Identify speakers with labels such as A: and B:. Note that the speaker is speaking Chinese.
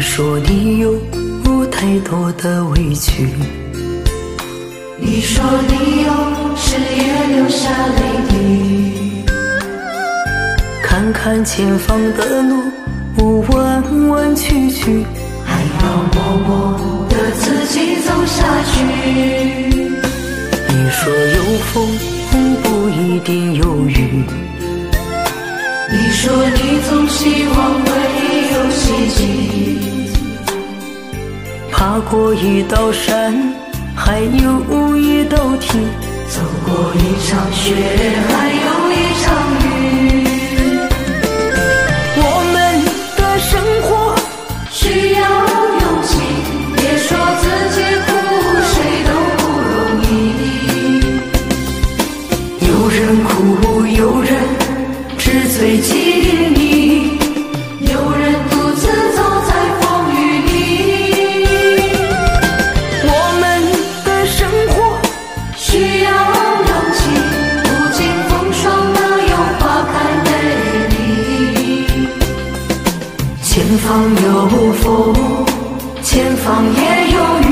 A: 说你有太多的委屈，
B: 你说你有时也流下泪滴，
A: 看看前方的路弯弯曲曲，
B: 还要默默的自己走下去。
A: 你说有风不一定有雨，
B: 你说你总希望
A: 过一道山，还有一道梯，
B: 走过一场雪，还有一场雨。
A: 我们的生活
B: 需要勇气，别说自己苦，谁都不容易。
A: 有人哭，有人前方
B: 有风，
A: 前方也有雨。